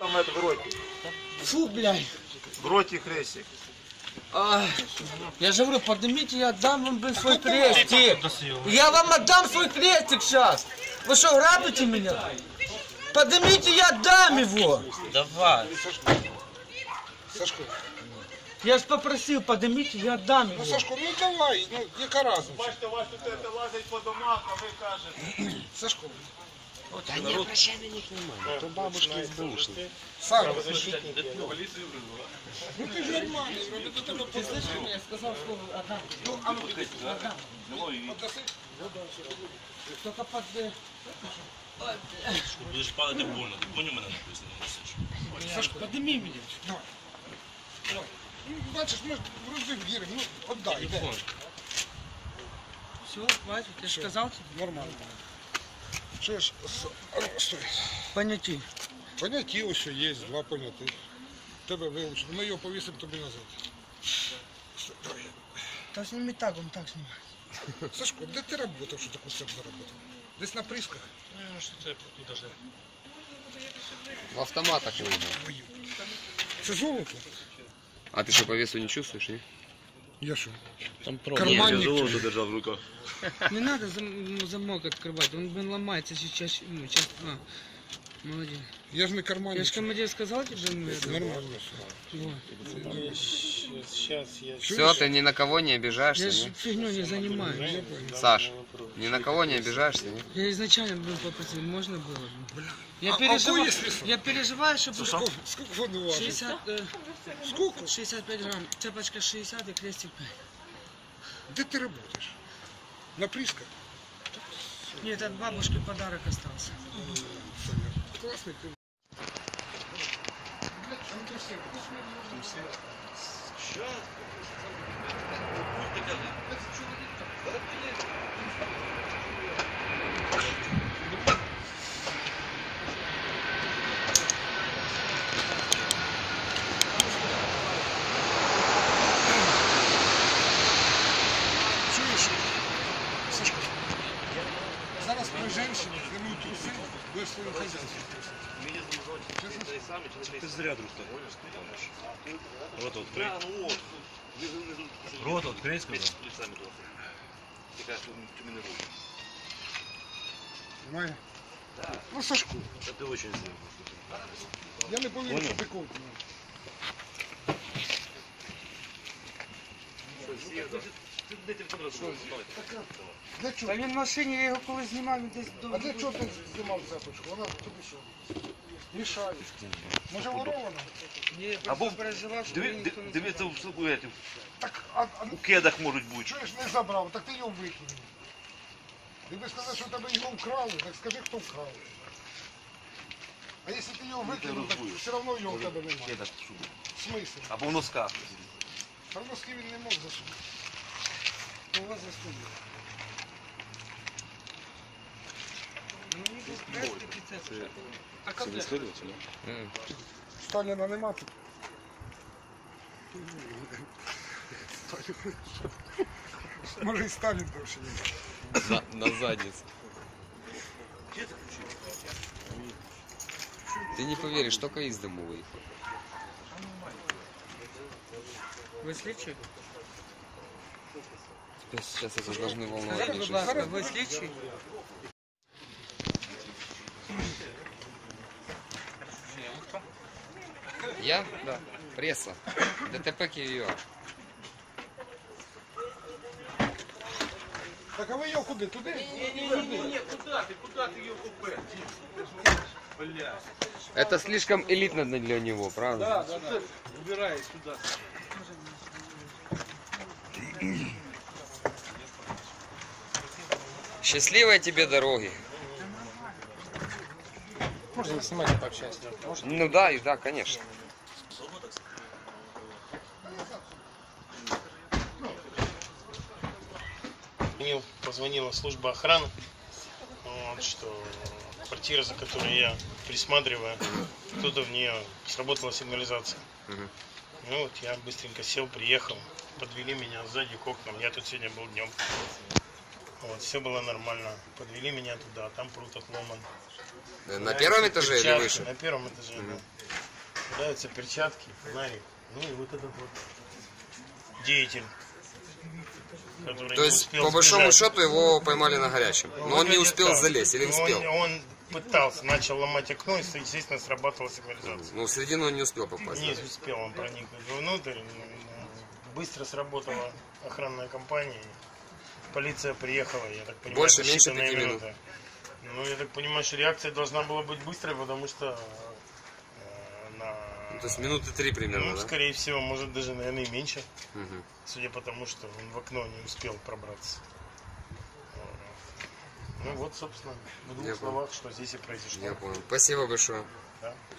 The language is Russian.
Там это в роте. Фу, блядь. В роте крестик. А, я же говорю, поднимите, я отдам вам блин, свой крестик. Я вам отдам свой крестик сейчас. Вы что, грабите меня? Поднимите, я отдам его. Давай. Сашко, Я же попросил, поднимите, я отдам ну его. Сашко, ну давай, ну яка разниця? Бачите, у вас тут это лазить по домах, а ви кажете. Сашко, Та не обращай на них внимания. То бабушки СБУшники. сам. Ну ти ж нормальний, роби до тебе Ты слышишь меня? Я сказал слово отдам. Ну, а ну ти Отдам. Отдаси. Только под... э, Будеш падати больно. Ти поняв мене написано? Сашка, подними меня. Давай. Давай. Ну, бачиш, ми ж вроді віримо, ну, отдай. Все, хватит, я же сказал тебе. Нормально. Що ж, с- а ну, стой. Понятий. Поняті ось є, два поняти. Тебе вилучено. Ми його повісимо тобі назад. Стой, давай. Да сними так, он так снимает. Сашко, де ти працював, що таку себе заробив? Десь на присках? В автоматах его. Це золото? А ты что, по весу не чувствуешь, не? Я що? Там Карманник. золото держав в руках. Не надо зам- ну, замок открывать, он, блин, ломается сейчас. Ну, сейчас а, молодец. Я ж не Я карманник. же командир сказал тебе, ну, это, Нормально все. вот. Все, ты ни на кого не обижаешься, Я же фигню не занимаюсь. Саш, ни на кого не обижаешься, не? Я изначально, блин, попросил, можно было? Я, А- а переживаю, есть я переживаю, чтобы Сколько, сколько воно важить? 60, э, Сколько? 65 грамм, цепочка 60 и крестик 5. Де ти працюєш? На присках? Нет, от бабушки подарок остался. Класний ти. Чуєш? будеш своїм хазяйством. Ти зря друг так. Рот открий. Рот открий, сказав. Немає? Ну, Сашко, Та ти очень зря. я не повірю, Понял. що ти ковтнув. Для чого? Та він в машині, я його коли знімав, він десь до... А для чого ти знімав започку? Вона тобі що? Мішає. Може ворована? Ні, я Або просто переживав, що мені ніхто не Дивіться, сказав. у, у, Так, а, а у кедах можуть бути. чуєш, не забрав, так ти його викинув. Якби сказав, що тебе його вкрали, так скажи, хто вкрав. А якщо ти його викинув, так розбуєш. все одно його в тебе В немає. кедах щоб. Смисл? Або в носках. Та в носки він не мог засунути. Ну, у вас заслужили. Ну, мені десь крестик і цепочка. А как я? М. Сталіна нема тут. Може і Сталін довше не. За- на задницу. Ты не поверишь, только из дому выехал. Ви слідчий? Тебя сейчас это должны волновать Скажіть, будь меньше ласка, всего. ви слідчий? Я? Да. Пресса. ДТП Киевио. Так а ви його куди? Туди? Ні-ні-ні, куди ти? Куди ти його купив? Бля. Это слишком элитно для него, правда? Да, да, да. Убирай сюди. Счастливой тебе дороги. Можно снимать пообщаться. Можно? Ну да, и да, конечно. Мне позвонила служба охраны, вот, что квартира, за которой я присматриваю, кто-то в нее сработала сигнализация. Ну вот я быстренько сел, приехал, подвели меня сзади к окнам. Я тут сегодня был днем. Вот, все было нормально. Подвели меня туда, там пруд отломан. На первом этаже или Перчатки, выше? На первом этаже, да. Даются перчатки, фонарик. Ну и вот этот вот деятель, То есть, по большому сбежать. счету, его поймали на горячем. Но он не успел так. залезть или Ну, успел? Он, он пытался, начал ломать окно, и, естественно, сработала сигнализация. Ну, в середину он не успел попасть. Не да? успел он проникнуть внутрь. Быстро сработала охранная компания. Полиция приехала, я так понимаю, Больше, меньше пяти минут. минуты. Ну, я так понимаю, что реакция должна была быть быстрой, потому что э, на... Ну, то есть минуты три примерно, Ну, да? скорее всего, может даже, наверное, и меньше, Мгм. судя по тому, что он в окно не успел пробраться. Ну вот, собственно, в двух Я понял. словах, что здесь и произошло. Я понял. Спасибо большое. Да.